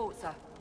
Nothing